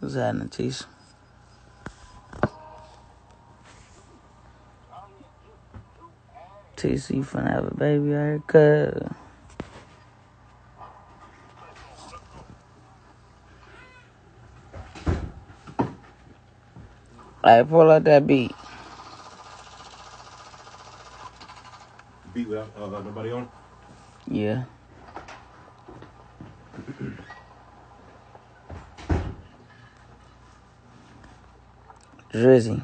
What's happening, Tisha? Tisha, you finna have a baby cuz. Hey, pull out that beat. Beat without uh, nobody on. Yeah. Drizzy.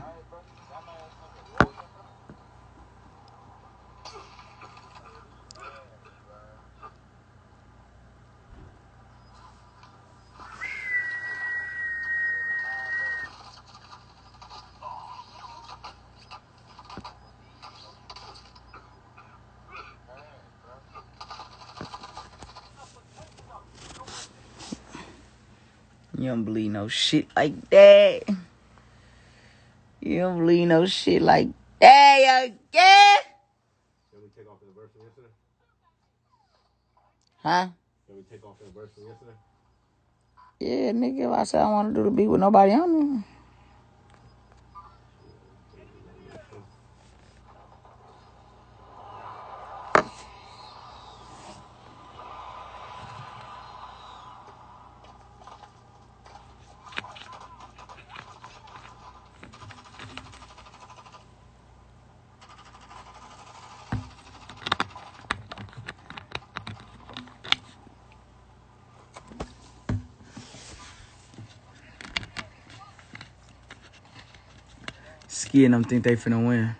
You don't believe no shit like that. You don't believe no shit like that again. Can we take off the verse yesterday? Huh? We take off the verse yesterday? Yeah, nigga, I said I want to do the beat with nobody on there. Ski and them think they finna win.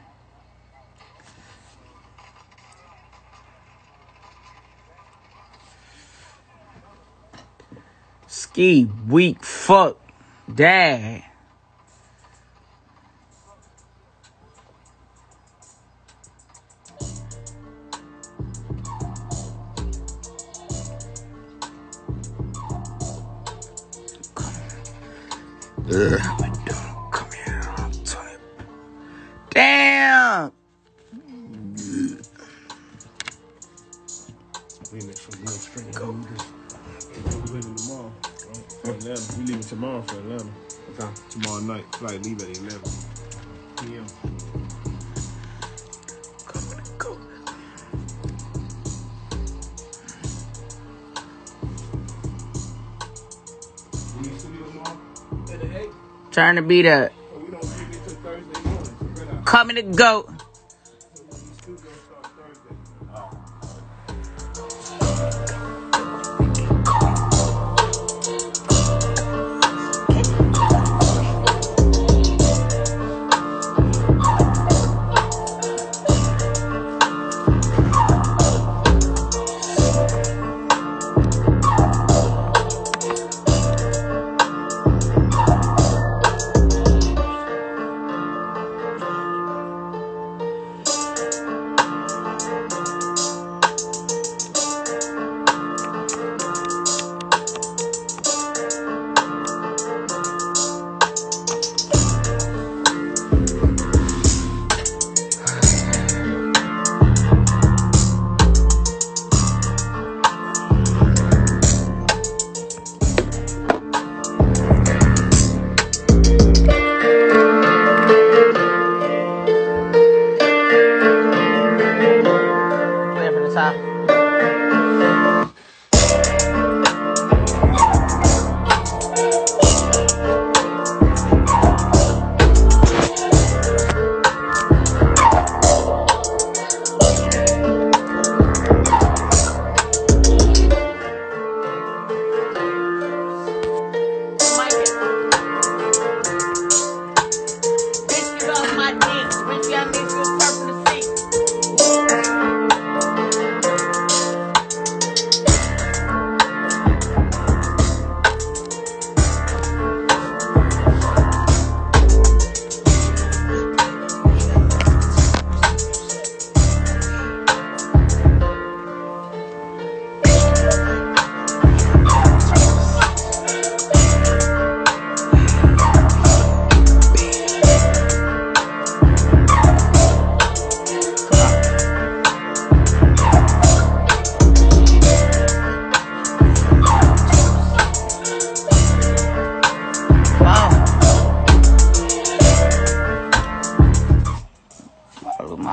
Ski, weak, fuck, dad. Ugh. We make sure we don't go. We just we leaving tomorrow. Right? For Atlanta. We leaving tomorrow for Atlanta. What time? Tomorrow night. Flight leave at 11 p.m. Come and go. We in studio tomorrow? At the 8? Turn the beat up. So we don't leave it till Thursday morning. So we're not. Coming to go.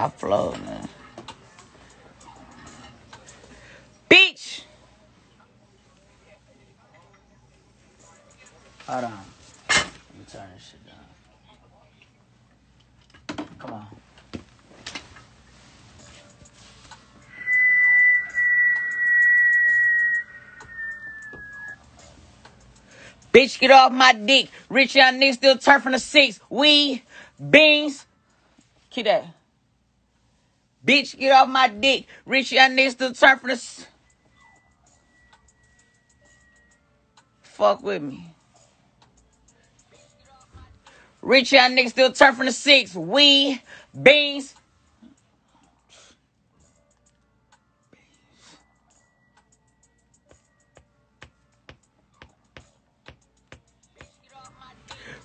my Florida. Beach. Hold on. Let me turn this shit down. Come on. Bitch, get off my dick. Rich young niggas still turn the six. We, beans. Keep that. Bitch, get off my dick. Rich young nigga still turn the s- Fuck with me. Rich young nigga still turn from the six. We, beans.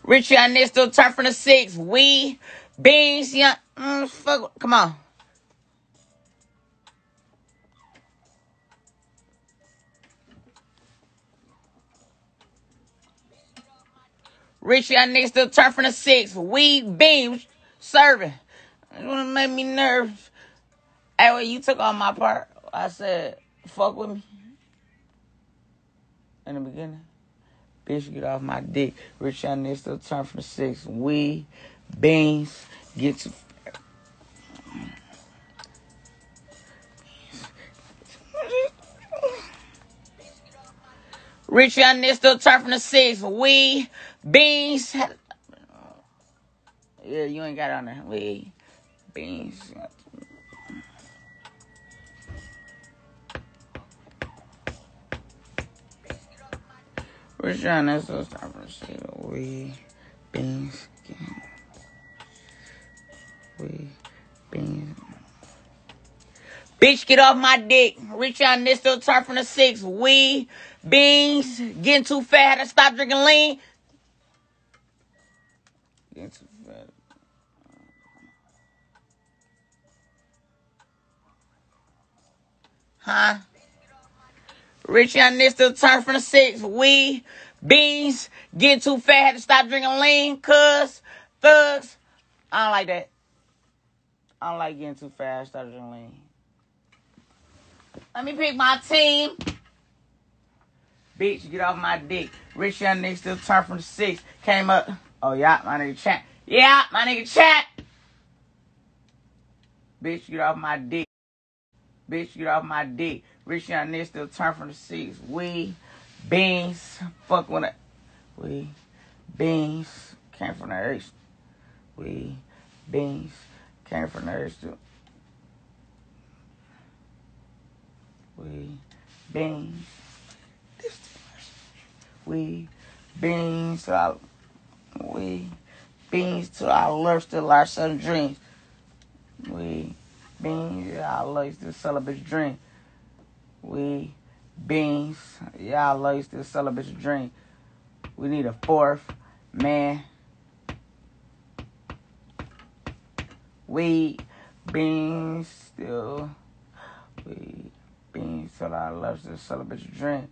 Rich young nigga still turn from the six. We, beans, young. Mm, fuck. Come on. Rich young nigga still turn from the six. We, beans, serving. You wanna make me nervous. Hey, well, you took all my part. I said, fuck with me. In the beginning. Bitch, get off my dick. Rich young nigga still turn from the six. We, beans, get to. Rich young nigga still turn from the six. We, beans. Yeah, you ain't got on there. We, beans. Nigga still turn from the six. We, beans. We, beans. Bitch, get off my dick. Rich young this still turn from the six. We, beans. Getting too fat. To stop drinking lean. Getting too fat. Huh? Rich young nigga still turn from the six. We, beans, get too fat, had to stop drinking lean, cuz, thugs. I don't like that. I don't like getting too fat, stop drinking lean. Let me pick my team. Bitch, get off my dick. Rich young nigga still turn from the six. Came up. Oh, yeah, my nigga chat. Yeah, my nigga chat. Bitch, get off my dick. Bitch, get off my dick. Rich young nigga still turn from the six. We, beans, fuck with it. We, beans, came from the earth. We, beans, came from the earth too. We, beans. We, beans to our, we, beans to our love, still our son dreams. We, beans, I love you still celebrate dream. We, beans, yeah, I love you still celebrate dream. We need a fourth man. We, beans, still, we, beans, till our love still celebrate dream.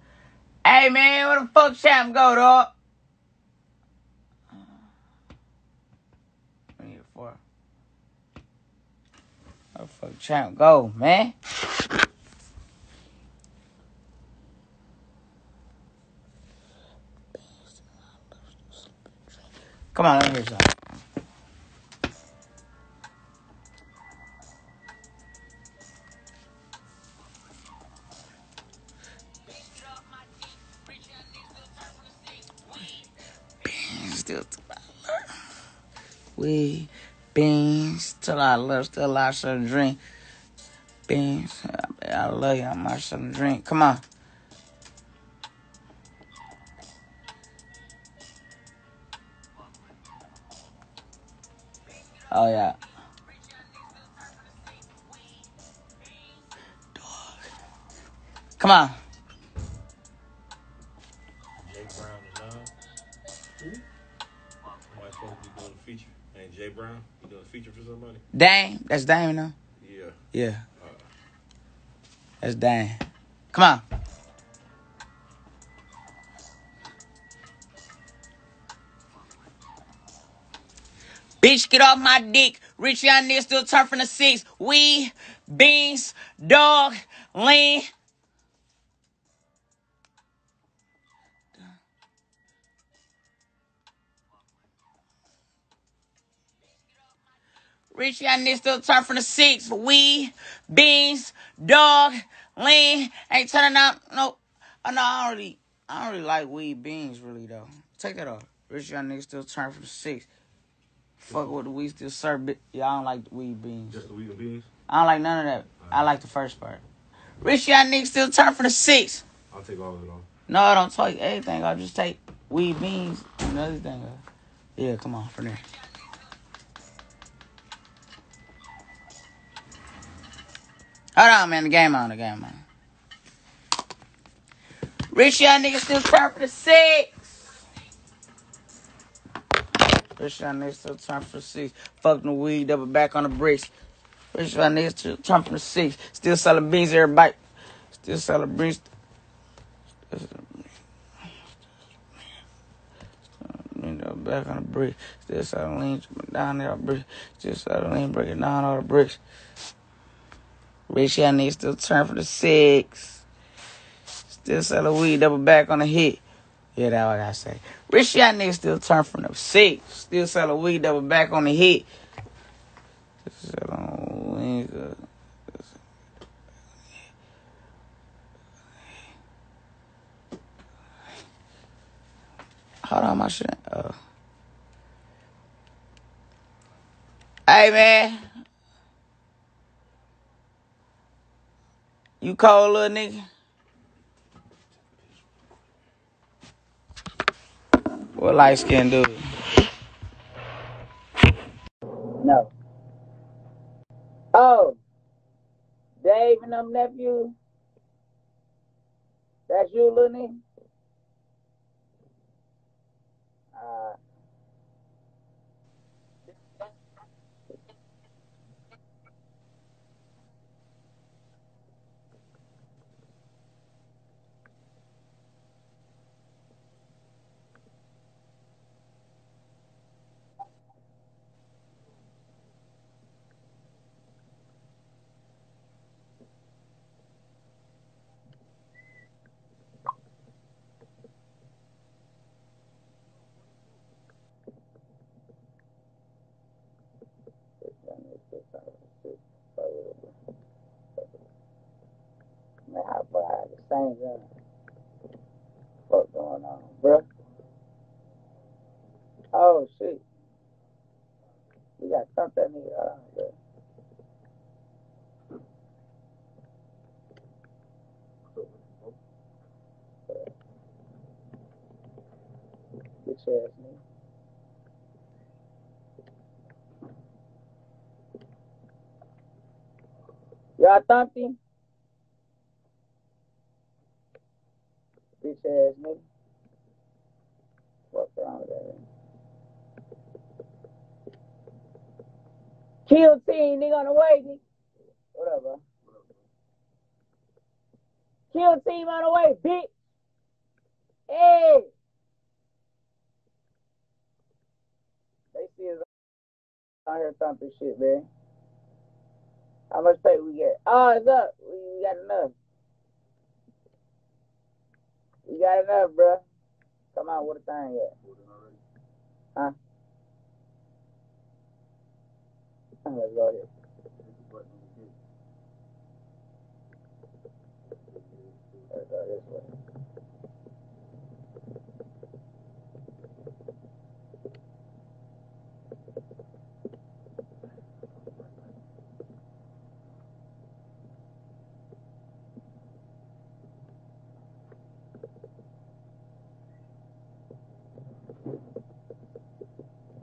Hey man, where the fuck champ go, dog? We need a fourth. The fuck champ go, man? Come on, let me hear something. Love, still I should drink. Beans, I, love you, I should drink. Come on. Oh yeah. Come on. Jay Brown and Love. Somebody supposed to be doing a feature. And Jay Brown, feature for somebody? Dame, that's Dame, you know? Yeah. Yeah. Uh. That's Dame. Come on. Bitch, get off my dick. Rich young nigga still turn from the six. We, beans, dog, lean. Rich young niggas still turn from the six. Weed, beans, dog, lean. Ain't turning out no. Oh, no, I don't really, I don't really like weed beans really though. Take that off. Rich young niggas still turn from the six. Fuck with the weed still serve. Yeah, I don't like the weed beans. Just the weed and beans. I don't like none of that. I like the first part. Rich young niggas still turn from the six. I'll take all of it off. No, I don't take anything. I'll just take weed beans and other thing. Yeah, come on, from there. Hold on, man. The game on. The game on. Rich young niggas still turn for the six. Rich young niggas still turn for the six. Fuck the weed, double back on the bricks. Rich young niggas still turn for the six. Still selling beans every bite. Still selling beans. Back on the brick, still selling lean, down there, brick, still selling lean, breaking down all the bricks. Rich young niggas still turn for the six. Still selling weed, double back on the hit. Yeah, that's what I say. Rich young niggas still turn from the six. Still selling weed, double back on the hit. Selling weed. Uh, Hold on, my shit. Oh. Hey, man. You cold, little nigga? What light skin do? No. Oh. Dave and them nephew. That's you, little nigga? Uh, Man, I but I had the same gun. What going on, bro? Oh shit. We got something here. Hold on, bro. Bitch ass nigga. Y'all thumped him? Bitch ass nigga. What's wrong with that? Nigga on the way, nigga. Whatever. Kill team on the way, bitch. Hey. They see us out here thumping shit, man. How much pay we get? Oh, it's up. We got enough. We got enough, bro. Come on, what a thing yet? Huh? Let's go here. Let's go this way.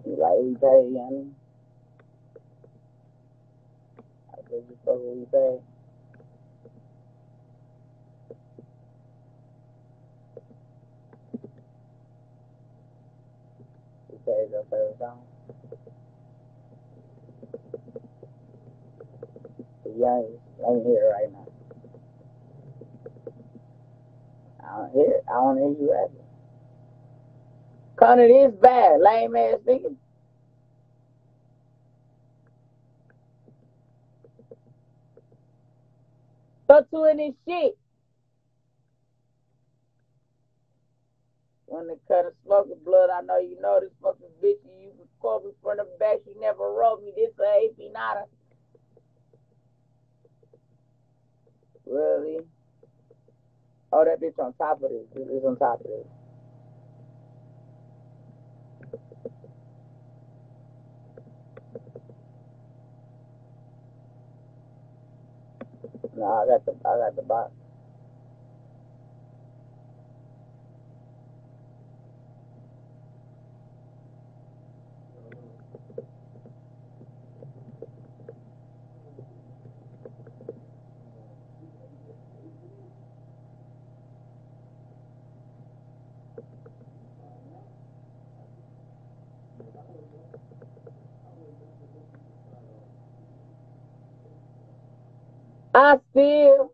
You like we pay, Yanni? I said you fuck what we pay. Pay the first time. Yeah, me hear it right now. I don't hear it. I don't hear you rapping. Connor, this bad, lame ass nigga. Stop doing this shit. When they cut of smoking blood, I know you know this fucking bitch. You called me from the back. She never wrote me. This a AP nada. Really? Oh, that bitch on top of this. This is on top of this. No, I got the I got the box. I still